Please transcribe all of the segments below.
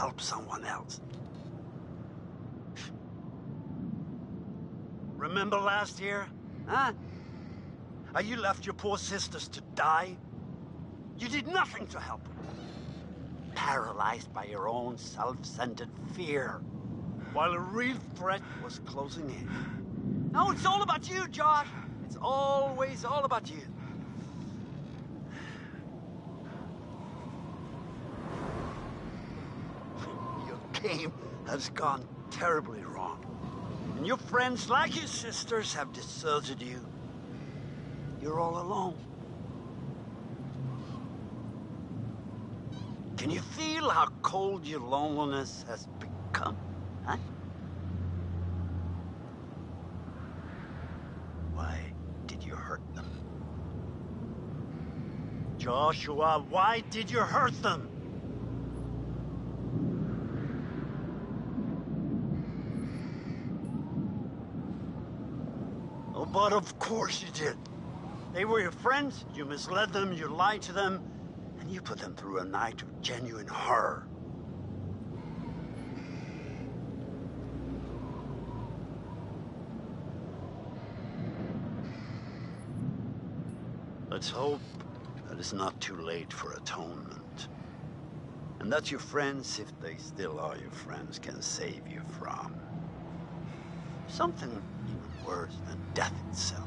help someone else. Remember last year? Huh? How you left your poor sisters to die? You did nothing to help them. Paralyzed by your own self-centered fear. While a real threat was closing in. No, it's all about you, Josh. It's always all about you. Your game has gone terribly wrong. And your friends, like your sisters, have deserted you. You're all alone. Can you feel how cold your loneliness has become? Huh? Why did you hurt them? Joshua, why did you hurt them? But of course you did. They were your friends, you misled them, you lied to them, and you put them through a night of genuine horror. Let's hope that it's not too late for atonement. And that your friends, if they still are your friends, can save you from something worse than death itself.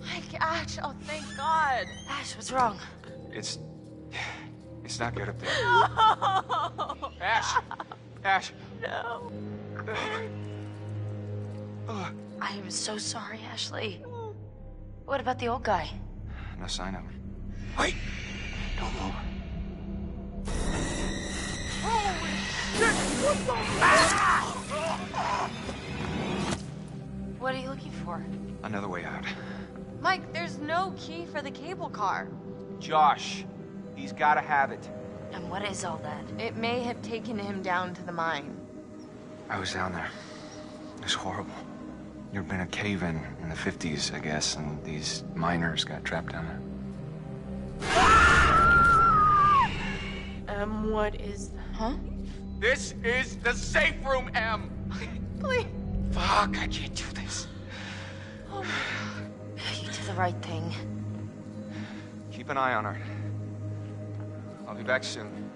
Mike, Ash, oh thank God. Ash, what's wrong? It's. It's not good up there. No. Ash! Ash! No. I am so sorry, Ashley. What about the old guy? No sign of him. Wait! Don't move. What are you looking for? Another way out. Mike, there's no key for the cable car. Josh! He's gotta have it. And what is all that? It may have taken him down to the mine. I was down there. It was horrible. There'd been a cave in in the 50s, I guess, and these miners got trapped down there. Um, what is that? Huh? This is the safe room, Em! Please. Fuck, I can't do this. You did the right thing. Keep an eye on her. I'll be back soon.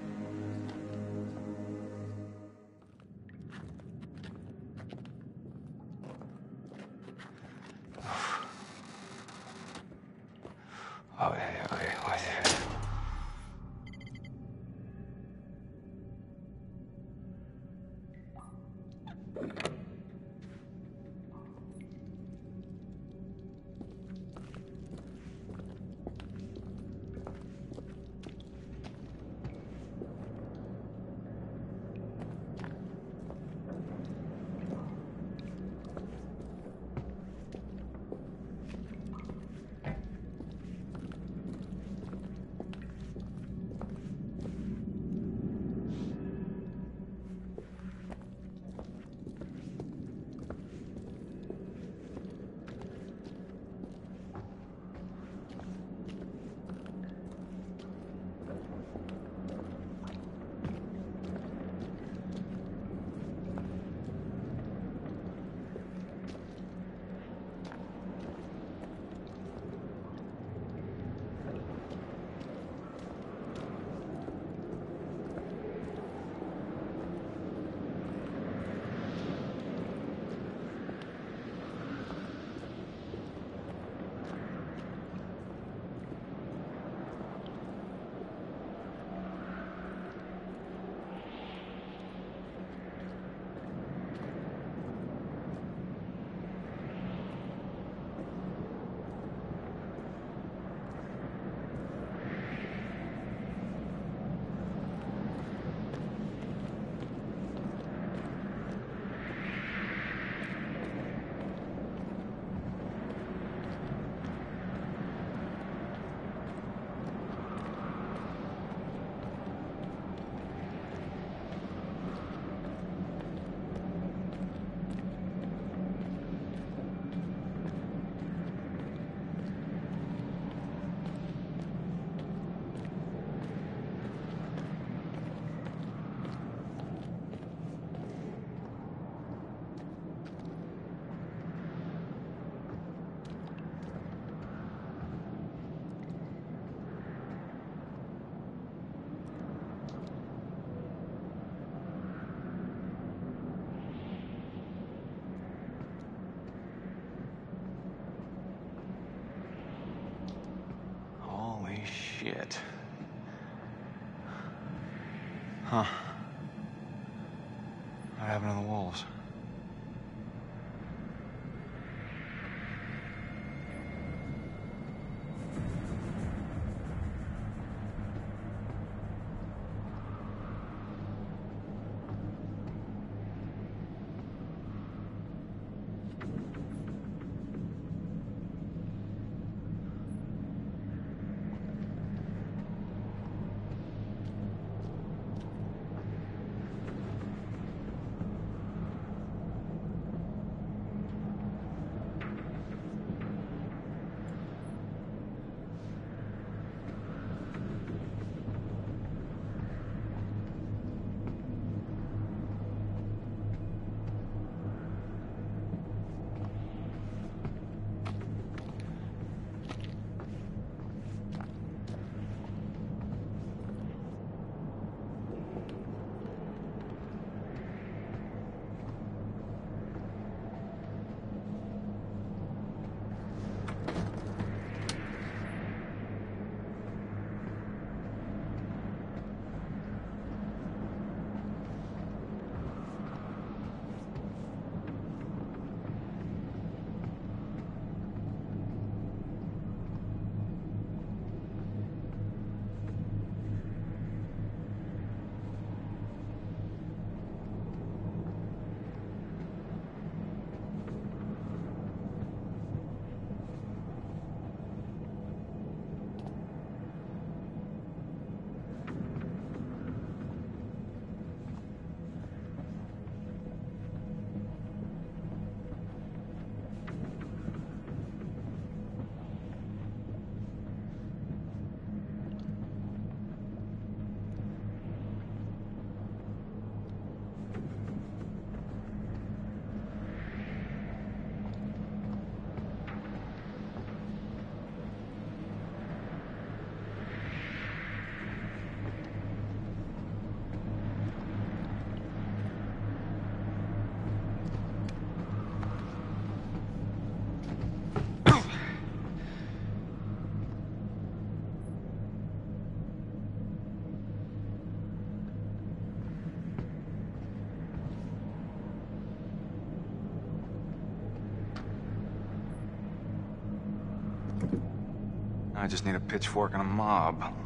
I just need a pitchfork and a mob.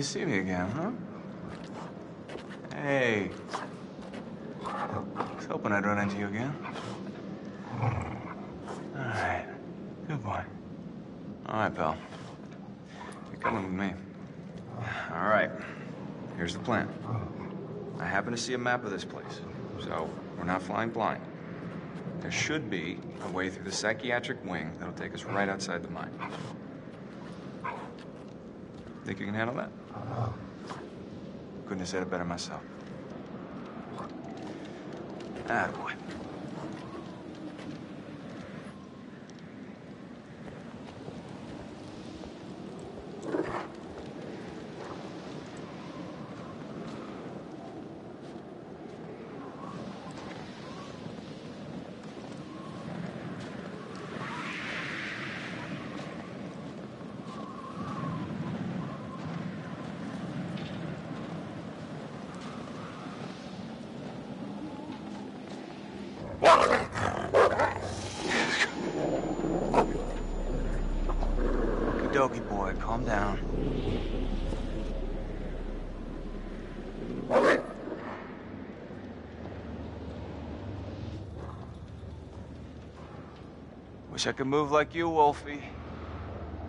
See me again, huh? Hey. I was hoping I'd run into you again. All right. Good boy. All right, pal. You're coming with me. All right. Here's the plan. I happen to see a map of this place, so we're not flying blind. There should be a way through the psychiatric wing that'll take us right outside the mine. Think you can handle that? Couldn't have said it better myself. Ah, boy. Doggy boy, calm down. Wish I could move like you, Wolfie.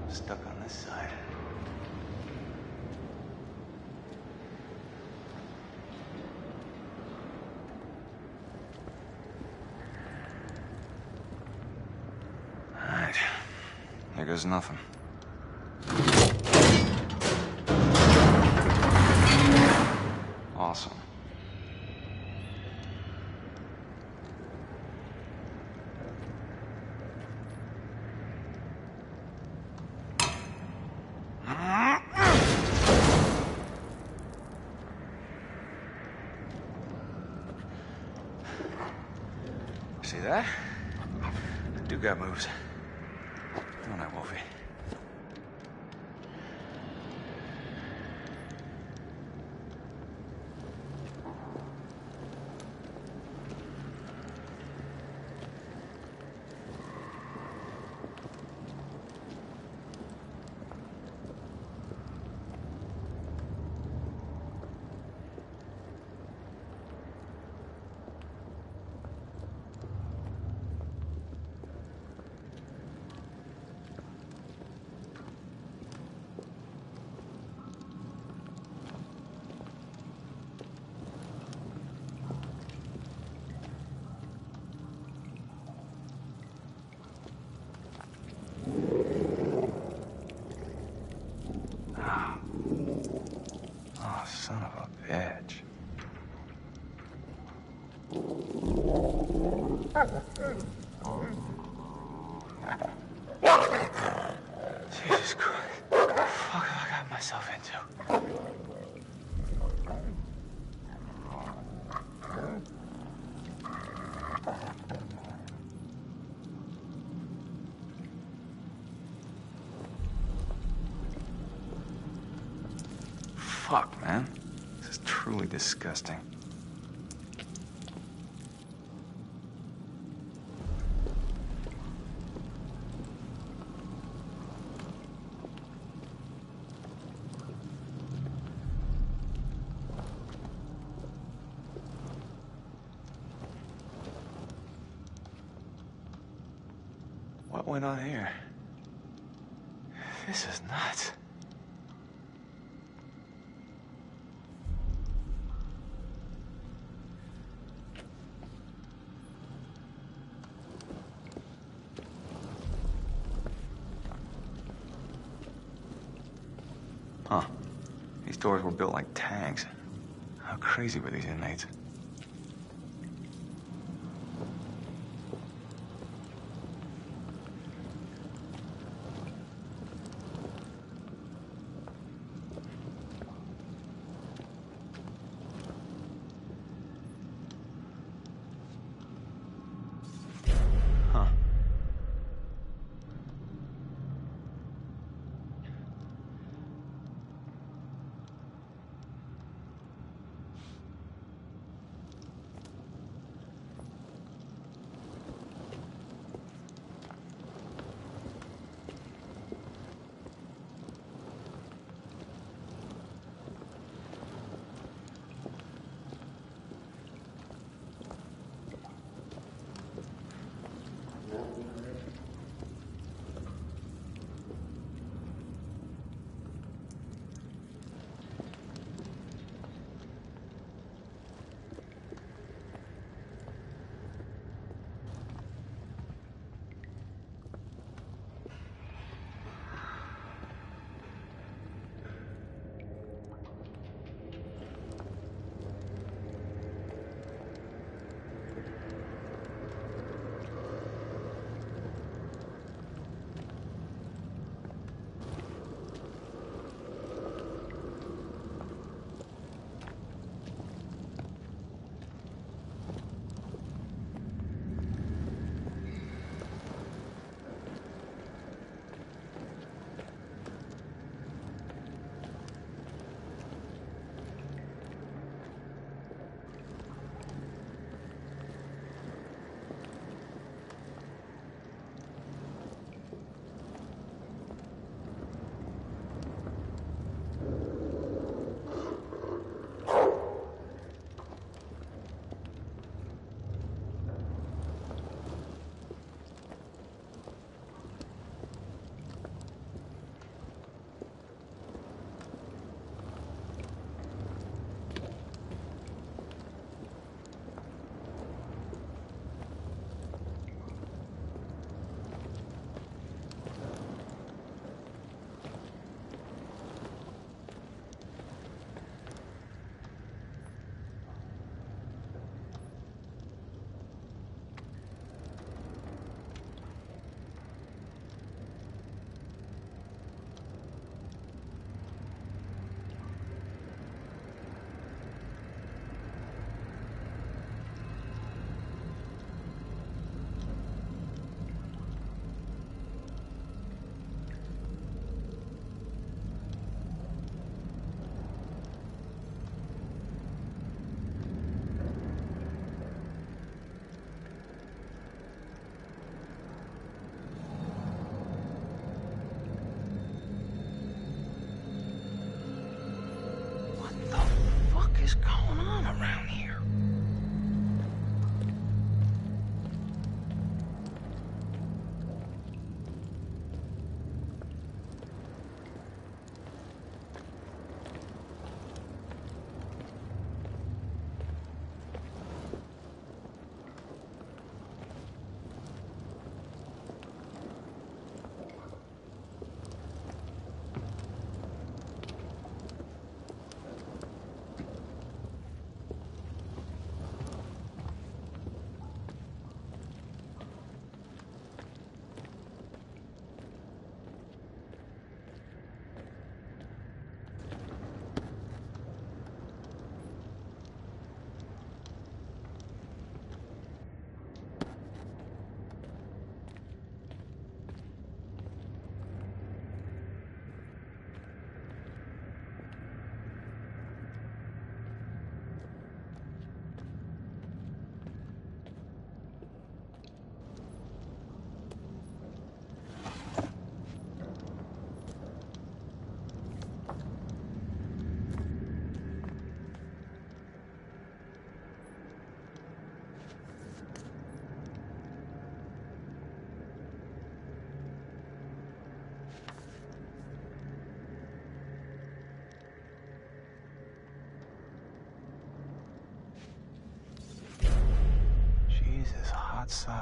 Stuck on this side. All right. There goes nothing. Awesome. See that? Do got moves. Don't I, Wolfie? Oh, son of a bitch. Jesus Christ. What the fuck have I got myself into? Fuck, man. This is truly disgusting. What went on here? This is nuts. Huh. These doors were built like tanks. How crazy were these inmates?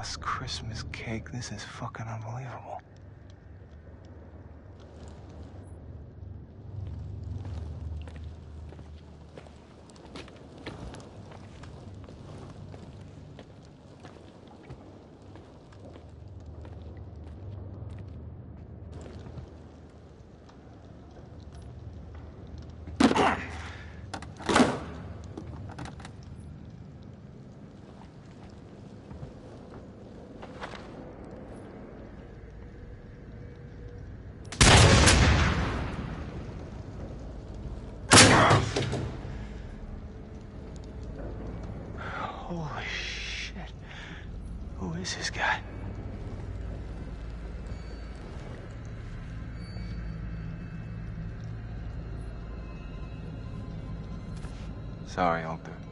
Sauce Christmas cake. This is fucking unbelievable. Holy shit. Who is this guy? Sorry, Alter.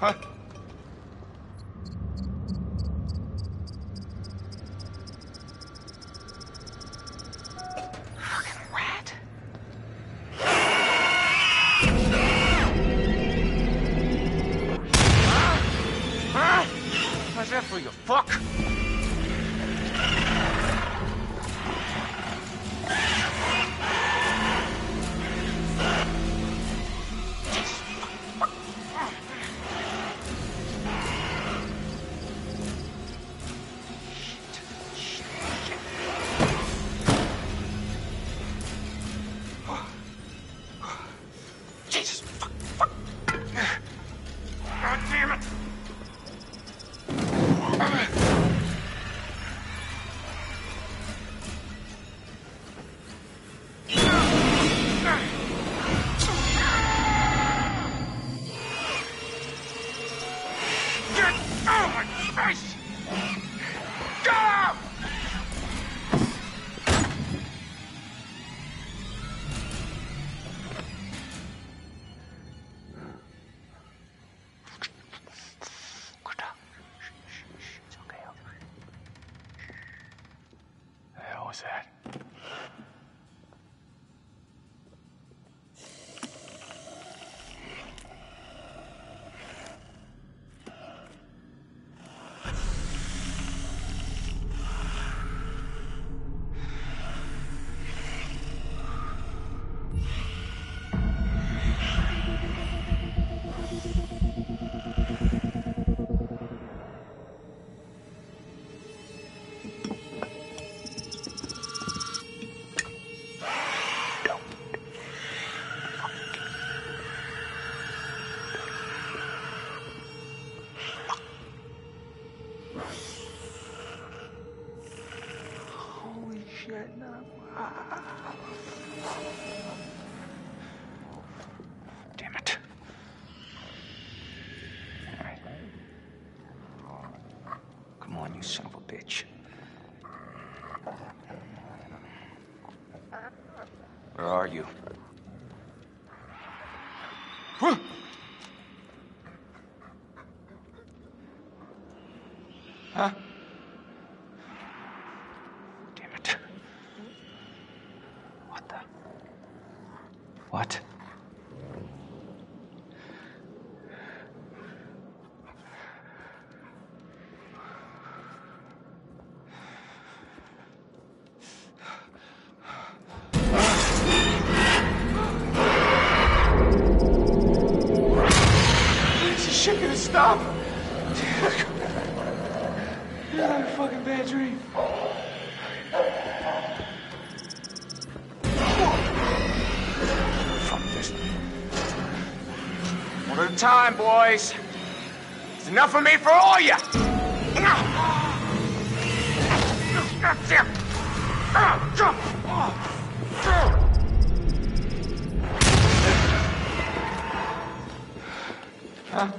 Huh? first you? It's enough for me for all you. Huh?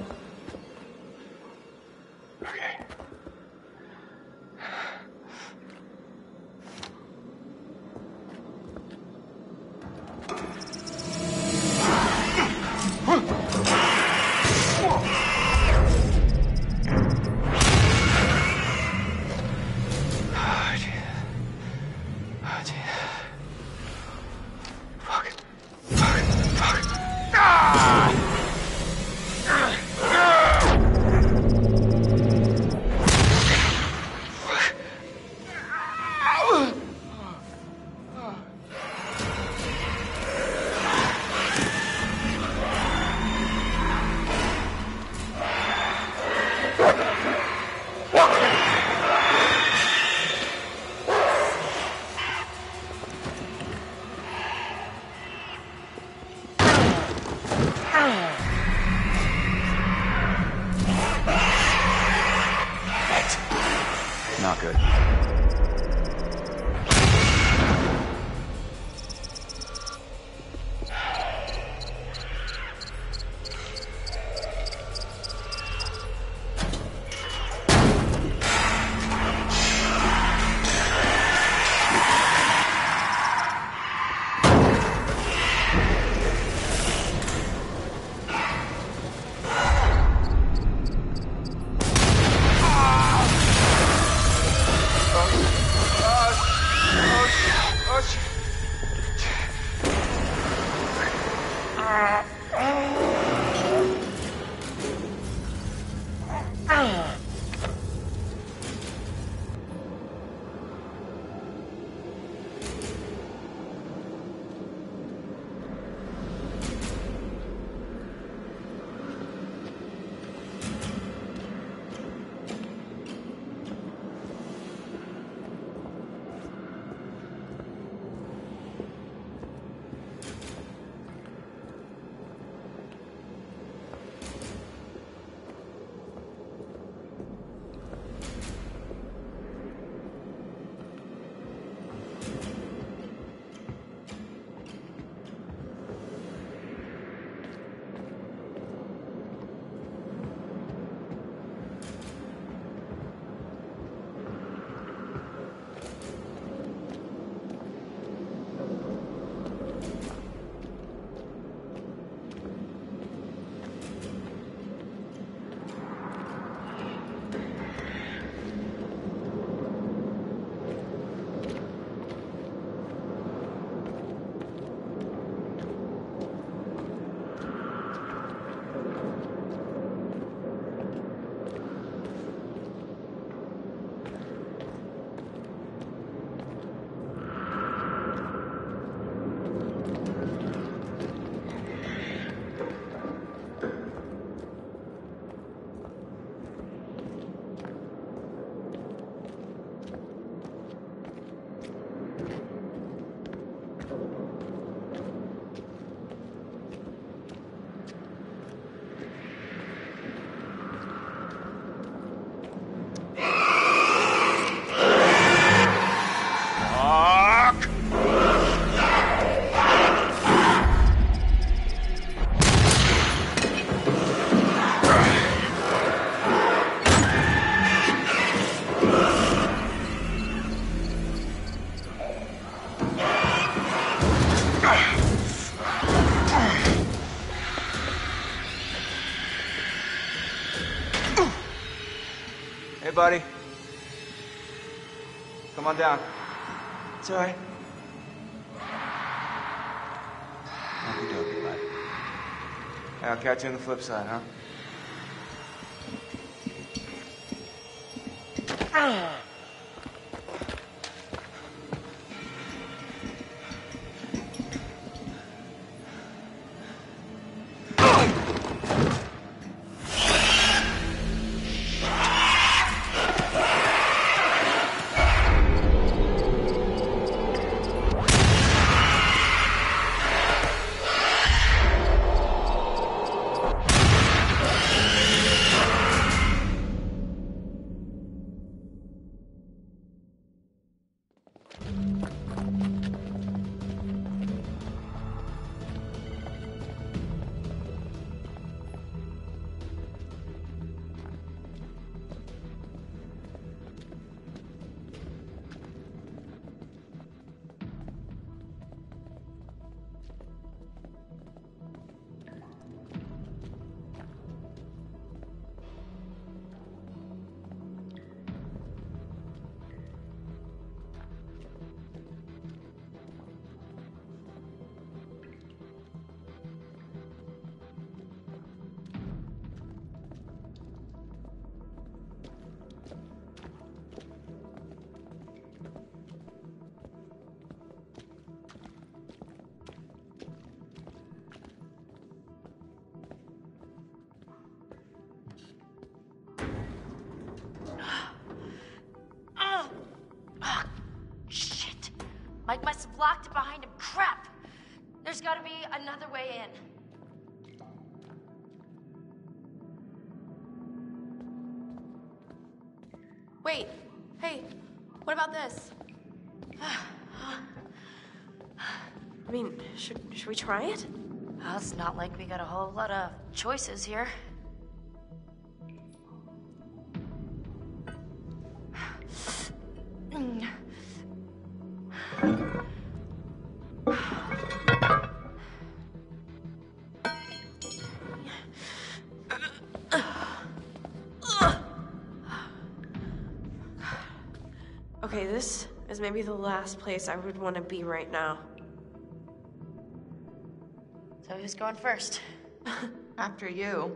On down. It's all right. Bud. I'll catch you on the flip side, huh? Wait. Hey, what about this? I mean, should should we try it? Well, it's not like we got a whole lot of choices here. Is maybe the last place I would want to be right now. So who's going first? After you.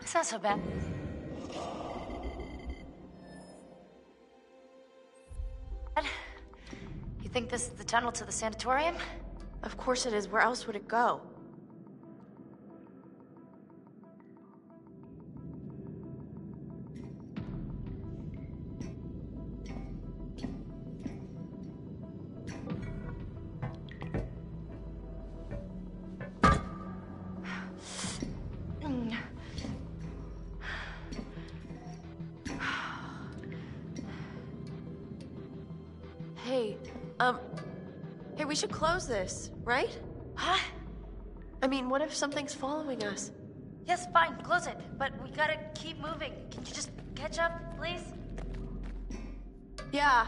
It's not so bad. You think this is the tunnel to the sanatorium? Of course it is. Where else would it go? Close this, right? Huh? I mean, what if something's following us? Yes, fine, close it. But we gotta keep moving. Can you just catch up, please? Yeah.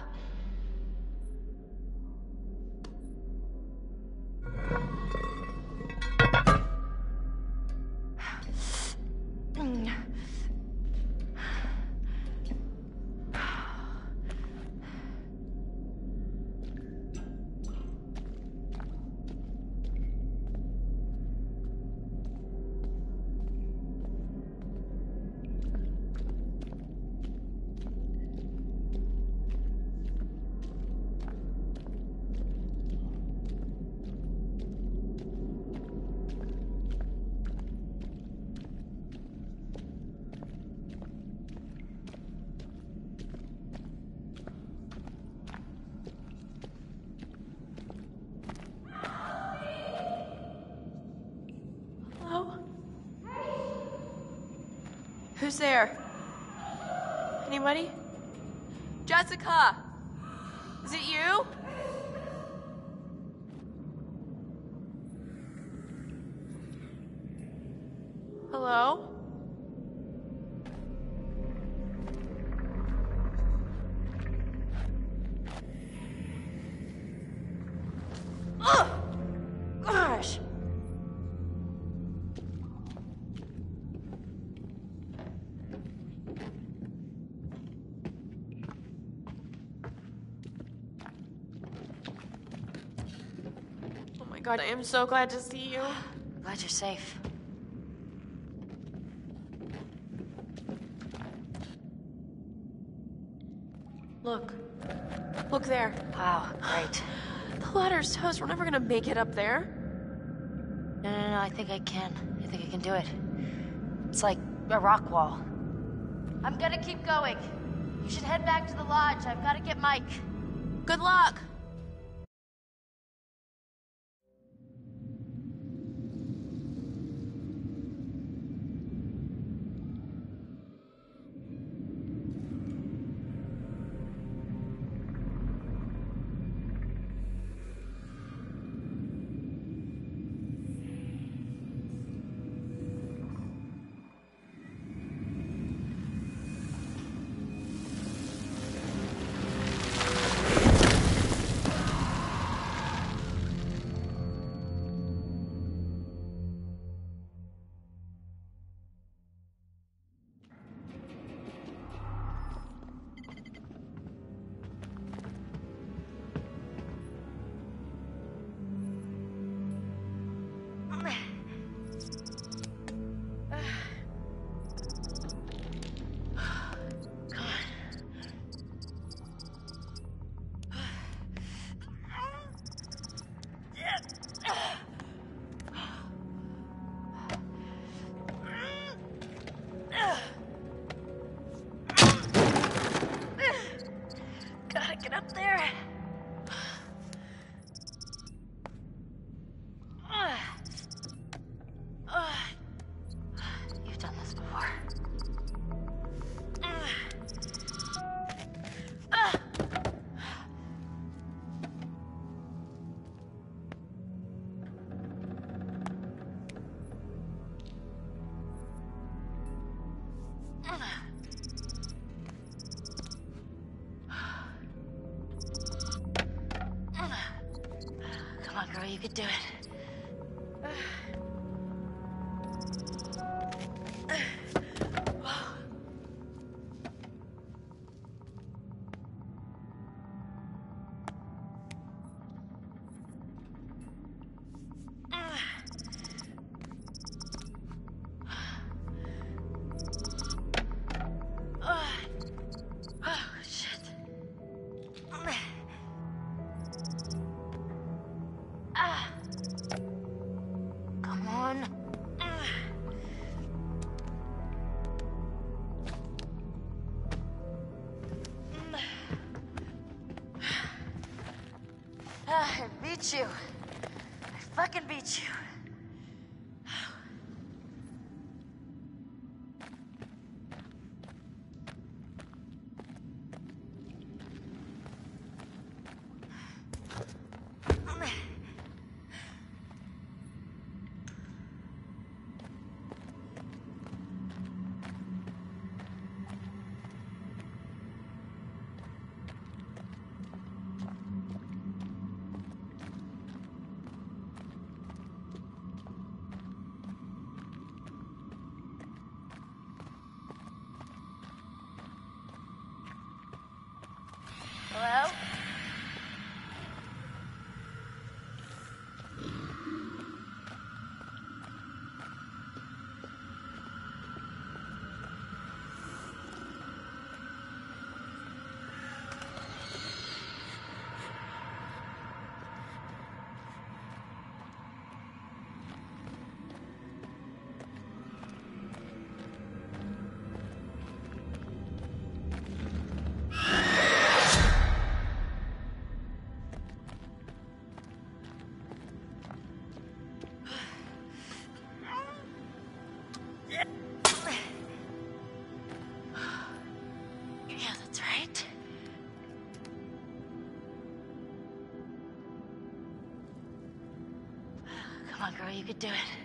There? Anybody? Jessica! Is it you? Hello? Ugh! God, I am so glad to see you. Glad you're safe. Look. Look there. Wow, great. The ladder's toast. We're never gonna make it up there. No, no, no, I think I can. I think I can do it. It's like a rock wall. I'm gonna keep going. You should head back to the lodge. I've gotta get Mike. Good luck. Do it. Beat you. I fucking beat you. Come on, girl, you could do it.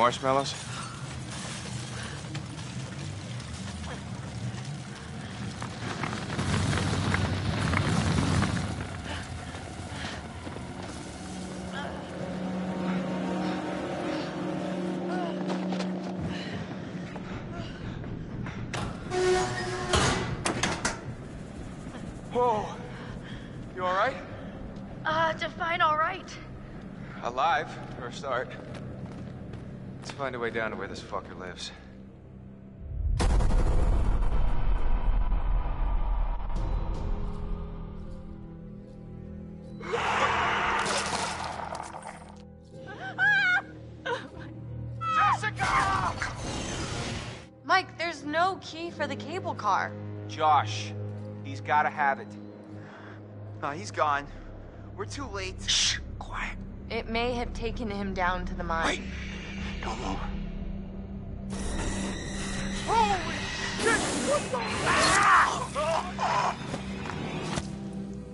Marshmallows? Find a way down to where this fucker lives. Jessica! Mike, there's no key for the cable car. Josh, he's gotta have it. No, he's gone. We're too late. Shh, quiet. It may have taken him down to the mine. Wait. Don't move.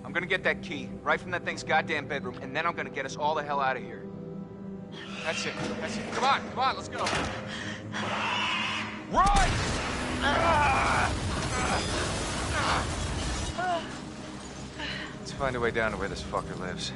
I'm gonna get that key right from that thing's goddamn bedroom, and then I'm gonna get us all the hell out of here. That's it. That's it. Come on, come on, let's go. Run! Let's find a way down to where this fucker lives.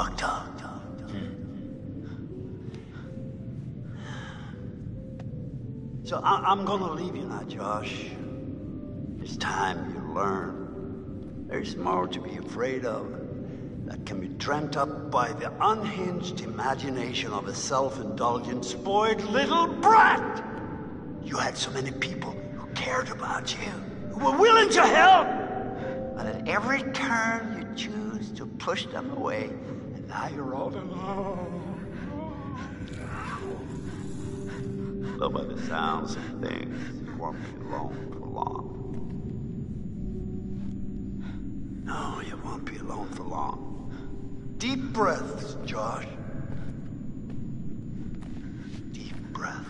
Fucked up. So I- I'm gonna leave you now, Josh. It's time you learn. There's more to be afraid of that can be dreamt up by the unhinged imagination of a self-indulgent, spoiled little brat. You had so many people who cared about you, who were willing to help. But at every turn, you choose to push them away, and now you're all alone. Though by the sounds of things, you won't be alone for long. No, you won't be alone for long. Deep breaths, Josh. Deep breath.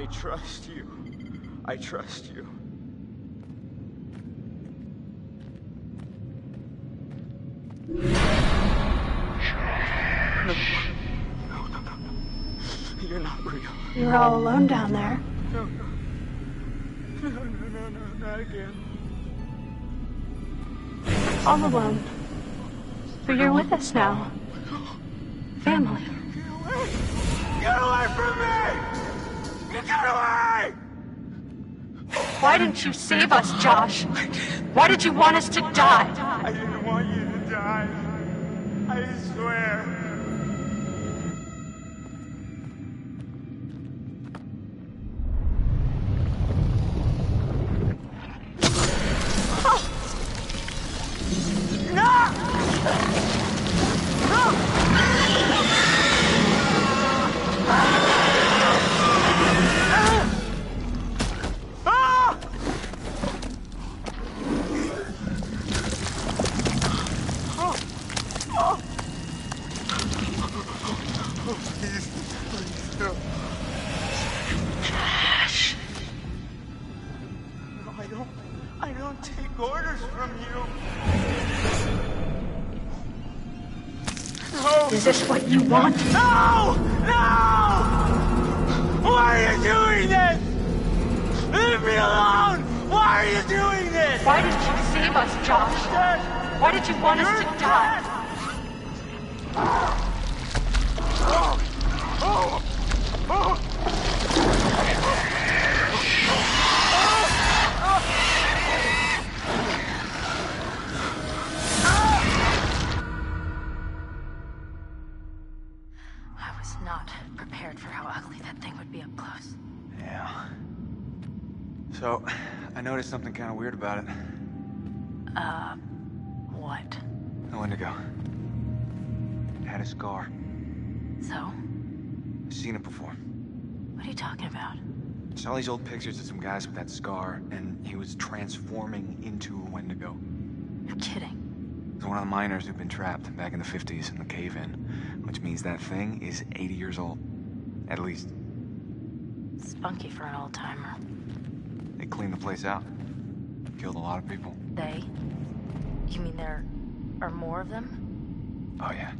I trust you. I trust you. No. No, no, no, no. You're not real. You were all alone down there. No, no. No, no, no, no, not again. All alone. But you're with us now. Family. Why didn't you save us, Josh? Why did you want us to die? I didn't want you to die. I swear. You want? No! No! Why are you doing this? Leave me alone! Why are you doing this? Why didn't you save us, Josh? Why did you want us You're to die? Kind of weird about it. Uh, what? The Wendigo. It had a scar. So? I've seen it before. What are you talking about? Saw these old pictures of some guys with that scar, and he was transforming into a Wendigo. You're kidding. He's one of the miners who've been trapped back in the 50s in the cave-in, which means that thing is 80 years old. At least. Spunky for an old timer. They cleaned the place out. Killed a lot of people. They? You mean there are more of them? Oh, yeah.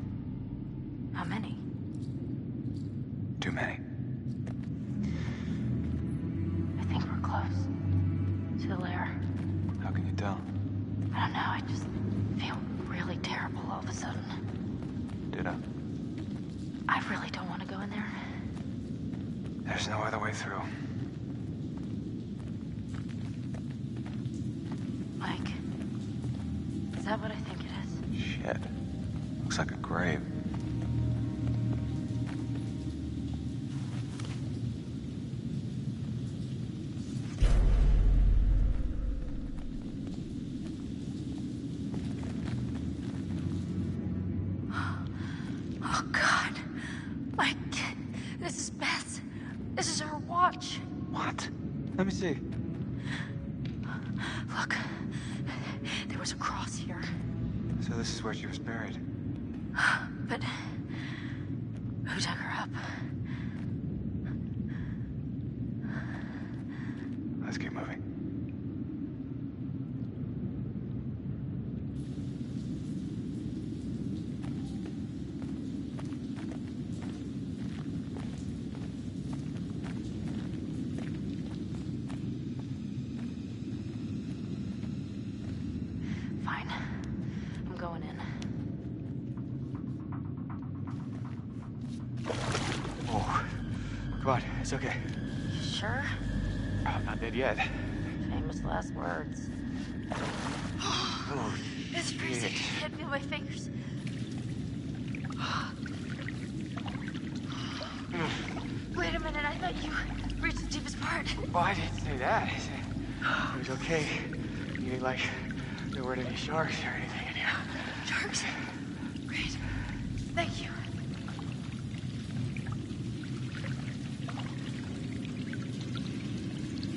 How many? Too many. I think we're close. To the lair. How can you tell? I don't know, I just feel really terrible all of a sudden. Ditto. I really don't want to go in there. There's no other way through. Mike, is that what I think it is? Shit. Looks like a grave. Oh, God. Mike, this is Beth's. This is her watch. What? Let me see. Look, there was a cross here. So this is where she was buried. But who dug her up? Let's keep moving. Fine. I'm going in. Oh. Come on, it's okay. You sure? I'm not dead yet. Famous last words. Oh, It's freezing. I can't feel my fingers. Wait a minute, I thought you reached the deepest part. Well, I didn't say that. It was okay. You didn't like there weren't any sharks or anything in here. Sharks. Great. Thank you.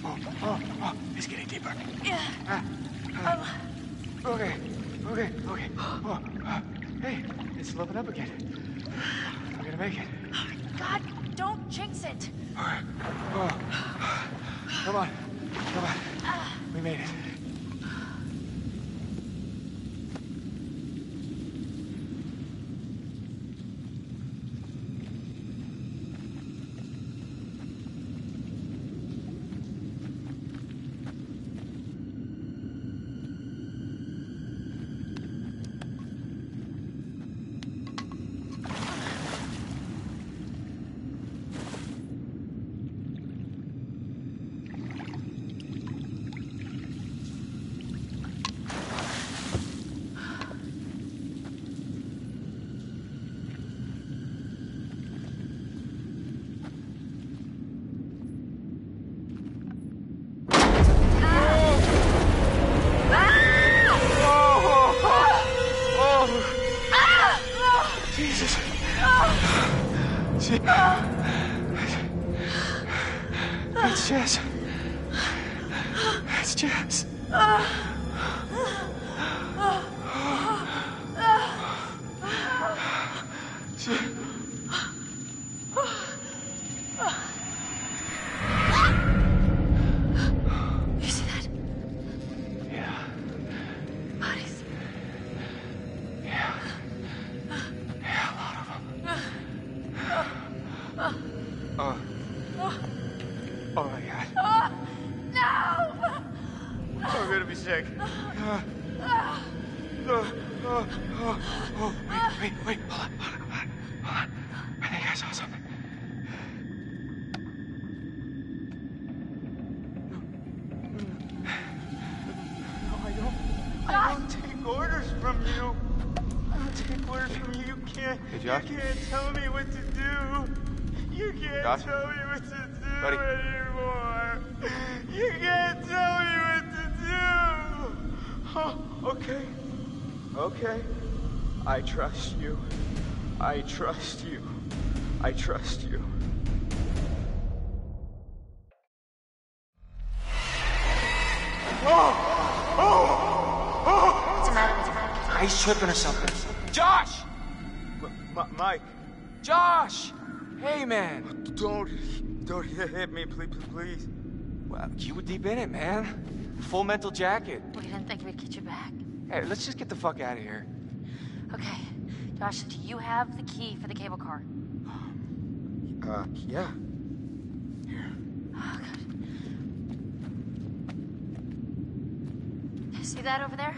Oh, oh, oh, it's getting deeper. Yeah. Ah, ah. Okay, okay, okay. Oh, uh, hey, it's sloping up again. We're gonna make it. I trust you. Oh! What's the matter with you? Ice tripping or something. Josh! M- Mike, Josh! Hey, man. don't, don't hit me, please, please. Well, you were deep in it, man. Full mental jacket. We didn't think we'd get you back. Hey, let's just get the fuck out of here. Okay. Josh, do you have the key for the cable car? Uh, yeah. Oh, good. See that over there?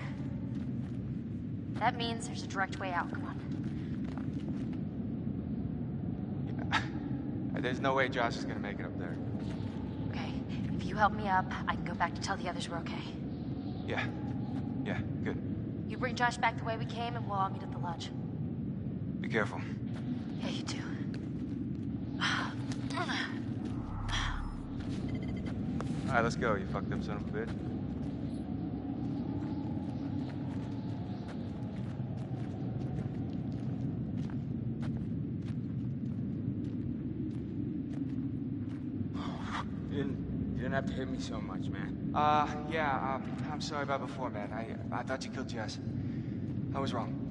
That means there's a direct way out. Come on. There's no way Josh is gonna make it up there. Okay. If you help me up, I can go back to tell the others we're okay. Yeah. Yeah, good. You bring Josh back the way we came, and we'll all meet at the lodge. Be careful. Yeah, you too. All right, let's go, you fucked up son of a bitch. You didn't, you didn't have to hit me so much, man. Uh, yeah, um, I'm sorry about before, man. I, I thought you killed Jess. I was wrong.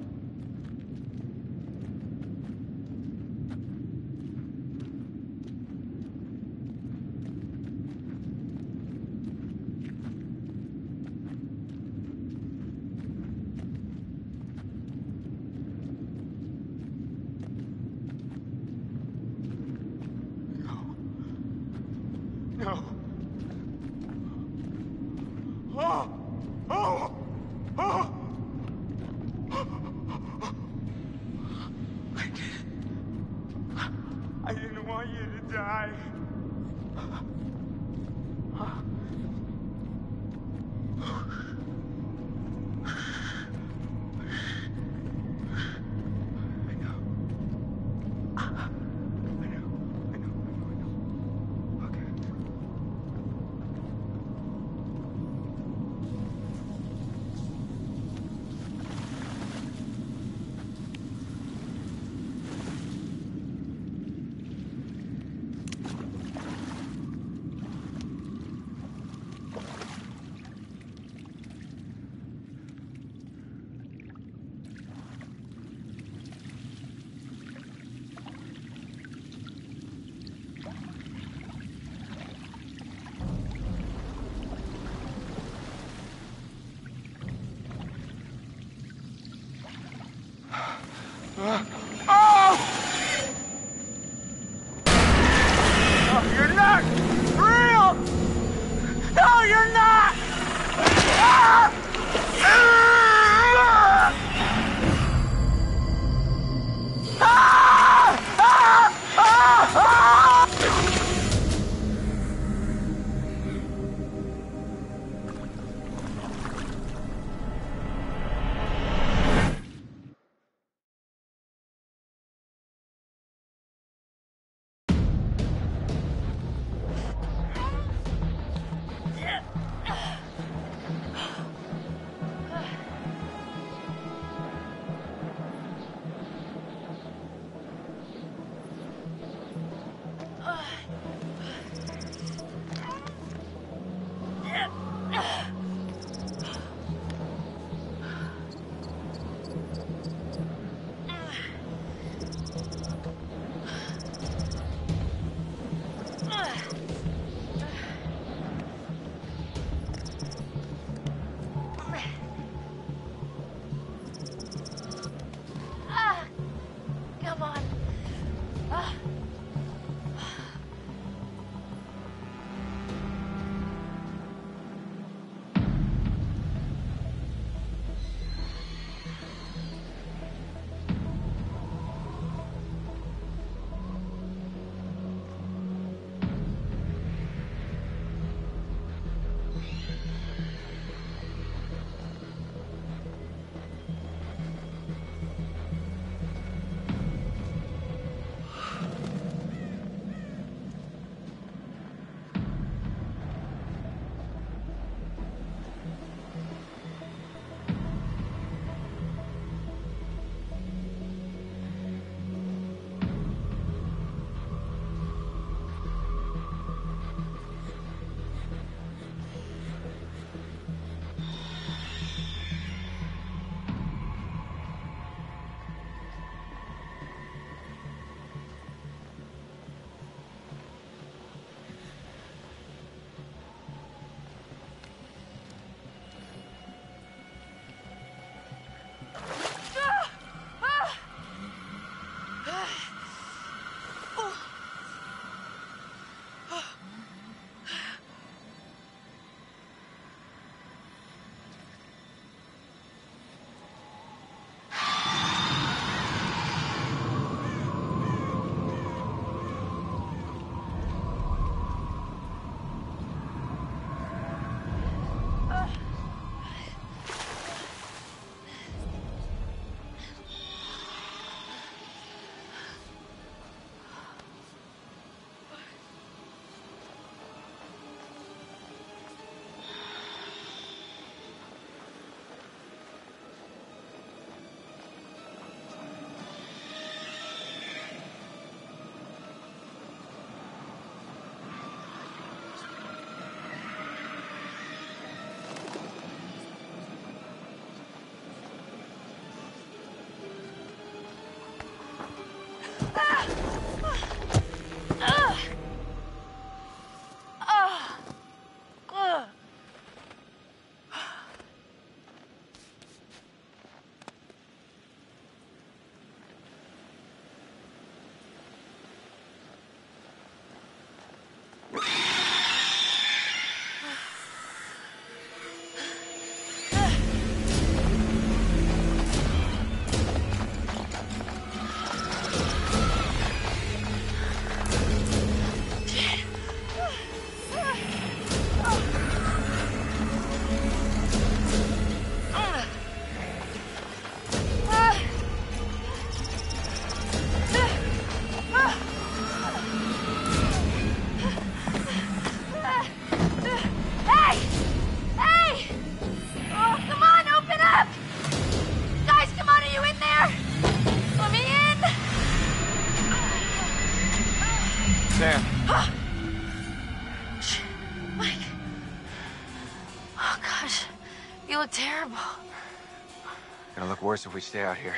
Gonna look worse if we stay out here.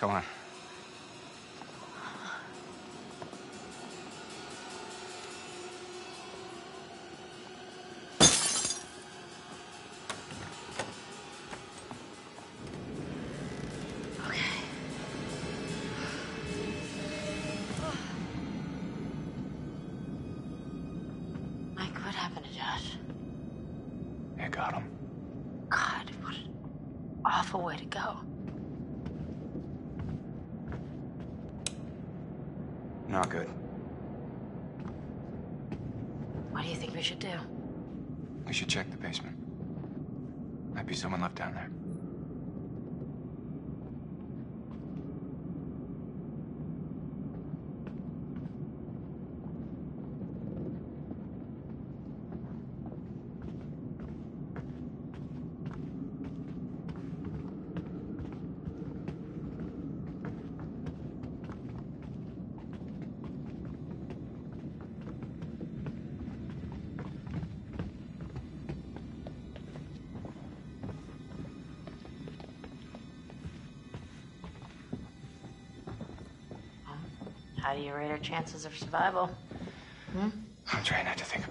Come on. How do you rate our chances of survival? Hmm? I'm trying not to think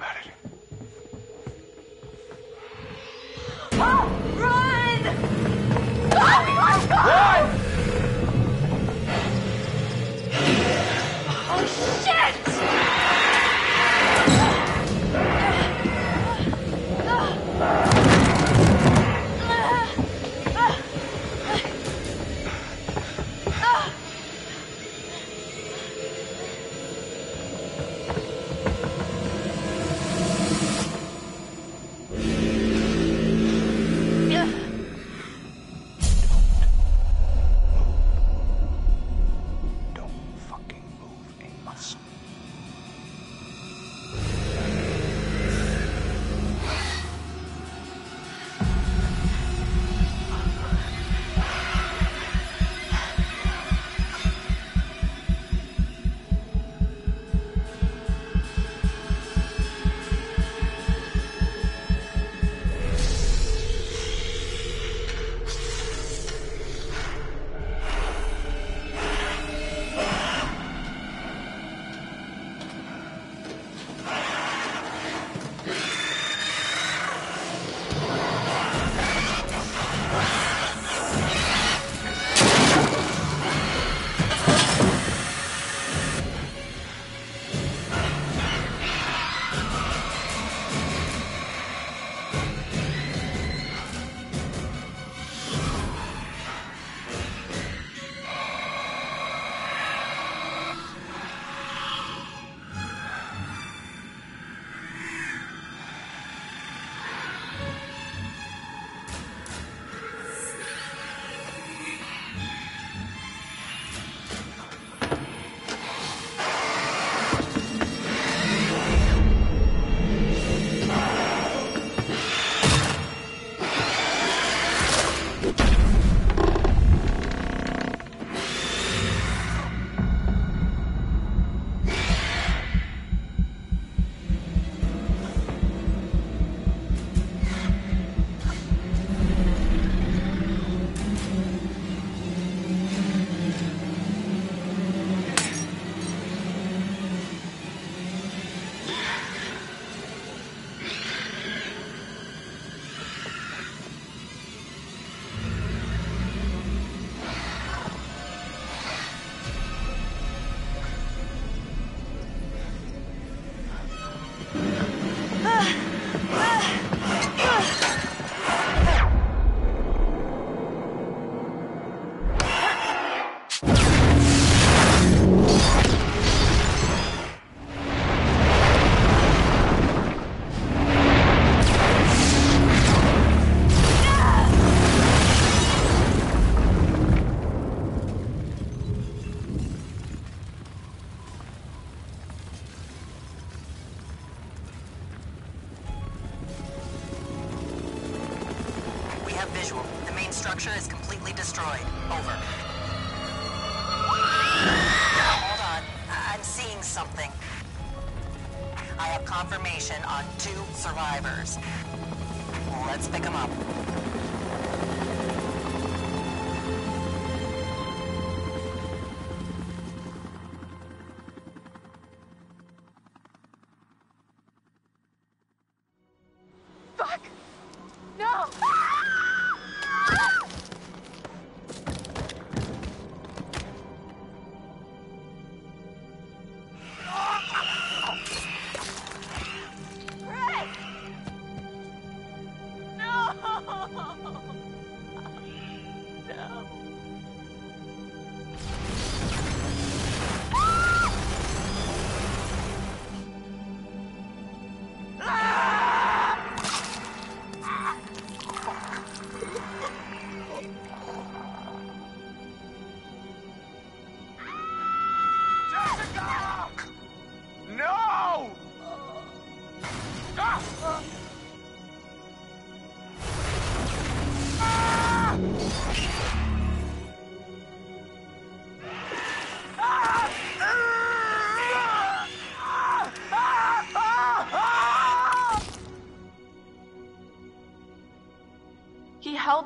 structure is completely destroyed. Over. Hold on. I'm seeing something. I have confirmation on two survivors. Let's pick them up.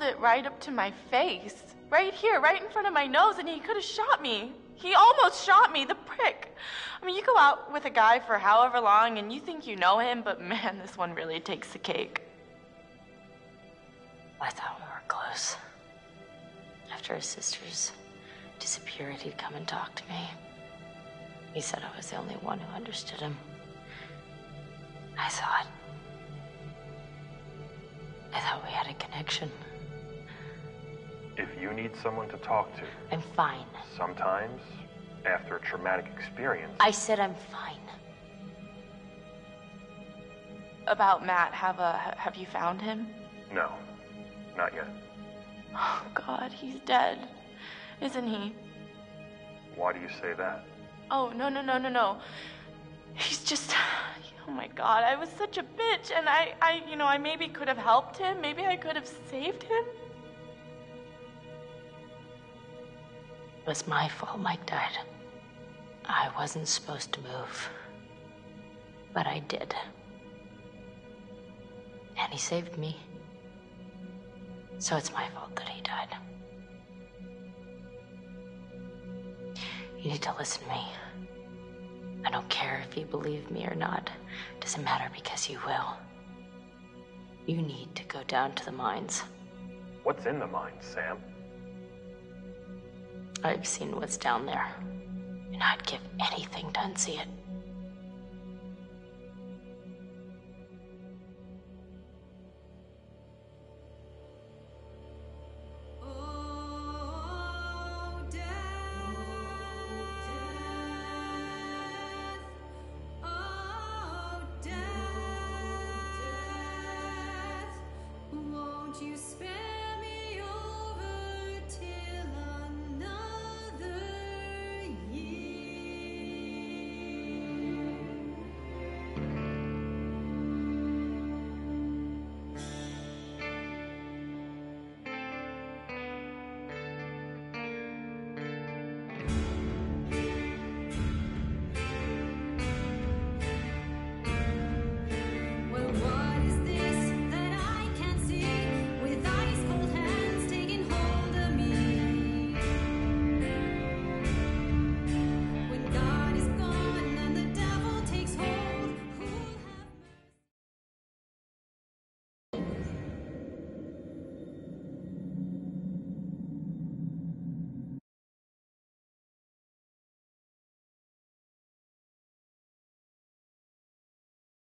It right up to my face. Right here, right in front of my nose, and he could have shot me. He almost shot me, the prick. I mean, you go out with a guy for however long and you think you know him, but man, this one really takes the cake. I thought we were close. After his sisters disappeared, he'd come and talk to me. He said I was the only one who understood him. I thought. I thought we had a connection. If you need someone to talk to, I'm fine. sometimes, after a traumatic experience, I said I'm fine. About Matt, have uh, a have you found him? no, not yet. Oh God, he's dead, isn't he? Why do you say that? Oh no no no no no. He's just. Oh my God, I was such a bitch, and I I you know I maybe could have helped him. Maybe I could have saved him. It was my fault Mike died. I wasn't supposed to move. But I did. And he saved me. So it's my fault that he died. You need to listen to me. I don't care if you believe me or not. It Doesn't matter because you will. You need to go down to the mines. What's in the mines, Sam? I've seen what's down there, and I'd give anything to unsee it.